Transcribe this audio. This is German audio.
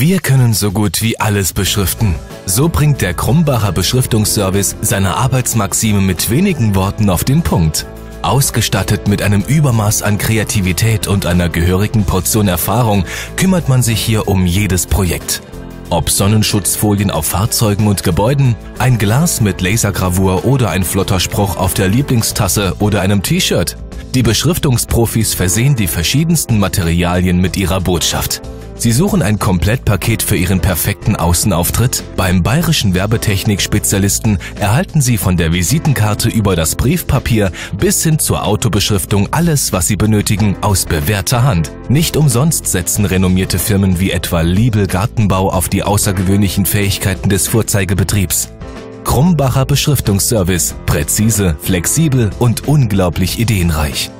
Wir können so gut wie alles beschriften. So bringt der Krumbacher Beschriftungsservice seine Arbeitsmaxime mit wenigen Worten auf den Punkt. Ausgestattet mit einem Übermaß an Kreativität und einer gehörigen Portion Erfahrung kümmert man sich hier um jedes Projekt. Ob Sonnenschutzfolien auf Fahrzeugen und Gebäuden, ein Glas mit Lasergravur oder ein flotter Spruch auf der Lieblingstasse oder einem T-Shirt. Die Beschriftungsprofis versehen die verschiedensten Materialien mit ihrer Botschaft. Sie suchen ein Komplettpaket für Ihren perfekten Außenauftritt? Beim Bayerischen Werbetechnik-Spezialisten erhalten Sie von der Visitenkarte über das Briefpapier bis hin zur Autobeschriftung alles, was Sie benötigen, aus bewährter Hand. Nicht umsonst setzen renommierte Firmen wie etwa Liebel Gartenbau auf die außergewöhnlichen Fähigkeiten des Vorzeigebetriebs. Krumbacher Beschriftungsservice. Präzise, flexibel und unglaublich ideenreich.